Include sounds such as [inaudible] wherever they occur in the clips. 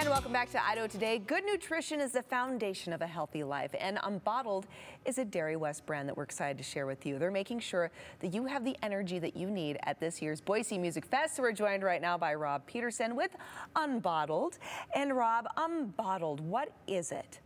And welcome back to Idaho Today. Good nutrition is the foundation of a healthy life, and Unbottled is a Dairy West brand that we're excited to share with you. They're making sure that you have the energy that you need at this year's Boise Music Fest. So we're joined right now by Rob Peterson with Unbottled. And Rob, Unbottled, what is it?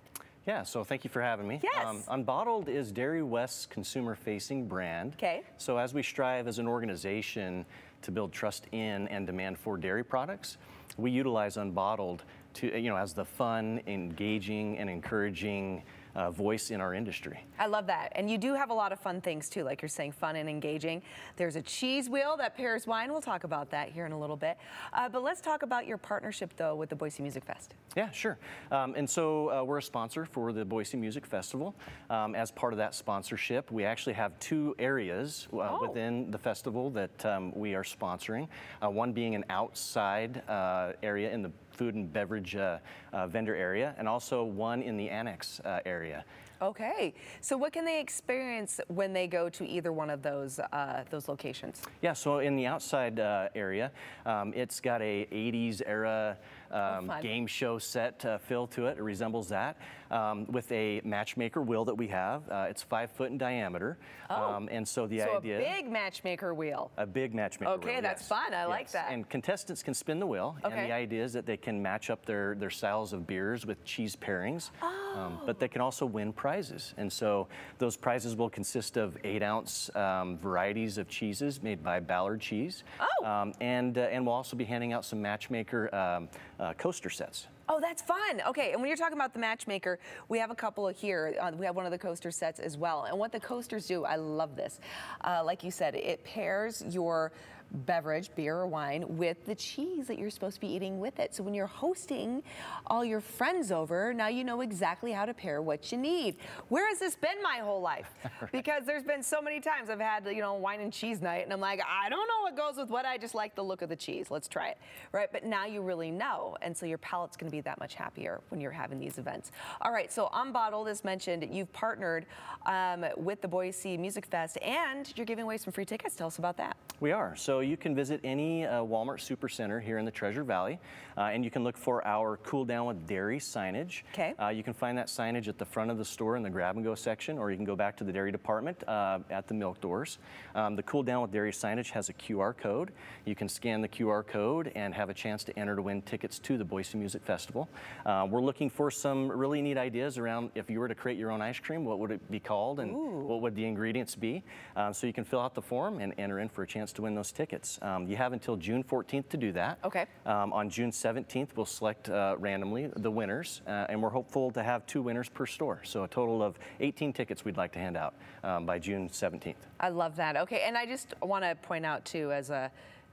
Yeah, so thank you for having me. Yes. Um, Unbottled is Dairy West's consumer-facing brand. Okay. So as we strive as an organization to build trust in and demand for dairy products, we utilize Unbottled to, you know, as the fun, engaging, and encouraging uh, voice in our industry. I love that. And you do have a lot of fun things too, like you're saying, fun and engaging. There's a cheese wheel that pairs wine. We'll talk about that here in a little bit. Uh, but let's talk about your partnership though with the Boise Music Fest. Yeah, sure. Um, and so uh, we're a sponsor for the Boise Music Festival. Um, as part of that sponsorship, we actually have two areas uh, oh. within the festival that um, we are sponsoring. Uh, one being an outside uh, area in the food and beverage uh, uh, vendor area, and also one in the annex uh, area. Okay, so what can they experience when they go to either one of those uh, those locations? Yeah, so in the outside uh, area, um, it's got a 80s era um, oh, game show set uh, feel to it. It resembles that um, with a matchmaker wheel that we have. Uh, it's five foot in diameter. Oh. Um, and so the so idea. a big matchmaker wheel. A big matchmaker okay, wheel. Okay, that's yes. fun. I yes. like that. And contestants can spin the wheel. Okay. And the idea is that they can match up their, their styles of beers with cheese pairings. Oh. but they can also win prizes. And so those prizes will consist of eight ounce um, varieties of cheeses made by Ballard Cheese. Oh. Um, and, uh, and we'll also be handing out some matchmaker um, uh, coaster sets. Oh, that's fun. Okay, and when you're talking about the matchmaker, we have a couple here. Uh, we have one of the coaster sets as well. And what the coasters do, I love this. Uh, like you said, it pairs your beverage, beer or wine, with the cheese that you're supposed to be eating with it. So when you're hosting all your friends over, now you know exactly how to pair what you need. Where has this been my whole life? [laughs] Because there's been so many times I've had, you know, wine and cheese night, and I'm like, I don't know what goes with what, I just like the look of the cheese. Let's try it, right? But now you really know, and so your palate's gonna be that much happier when you're having these events. All right, so Unbottled, as mentioned, you've partnered um, with the Boise Music Fest, and you're giving away some free tickets. Tell us about that. We are. So you can visit any uh, Walmart Supercenter here in the Treasure Valley, uh, and you can look for our Cool Down with Dairy signage. Okay. Uh, you can find that signage at the front of the store in the grab and go section, or you can go back to the dairy department uh, at the milk doors. Um, the Cool Down with Dairy signage has a QR code. You can scan the QR code and have a chance to enter to win tickets to the Boise Music Festival. Uh, we're looking for some really neat ideas around if you were to create your own ice cream, what would it be called and Ooh. what would the ingredients be? Um, so you can fill out the form and enter in for a chance to win those tickets. Um, you have until June 14th to do that. Okay. Um, on June 17th, we'll select uh, randomly the winners, uh, and we're hopeful to have two winners per store. So a total of 18 tickets we'd like to hand out um, by June 17th. I love that. Okay, and I just want to point out too, as a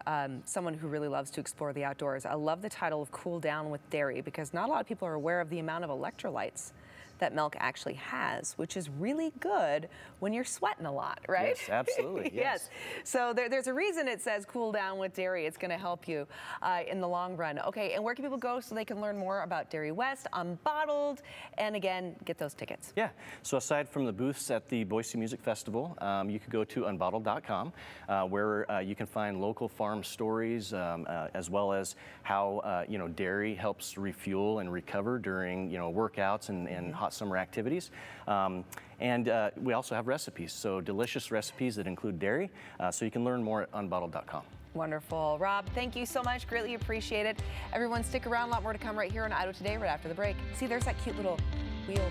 um, someone who really loves to explore the outdoors. I love the title of Cool Down with Dairy because not a lot of people are aware of the amount of electrolytes that milk actually has, which is really good when you're sweating a lot, right? Yes, absolutely. [laughs] yes. yes. So there, there's a reason it says cool down with dairy. It's going to help you uh, in the long run. Okay, and where can people go so they can learn more about Dairy West, Unbottled, and again, get those tickets? Yeah. So aside from the booths at the Boise Music Festival, um, you could go to unbottled.com uh, where uh, you can find local farm stories um, uh, as well as how, uh, you know, dairy helps refuel and recover during, you know, workouts and, and mm -hmm. hot summer activities. Um, and uh, we also have recipes, so delicious recipes that include dairy. Uh, so you can learn more at unbottled.com. Wonderful. Rob, thank you so much. Greatly appreciate it. Everyone stick around. A lot more to come right here on Idaho Today right after the break. See, there's that cute little wheel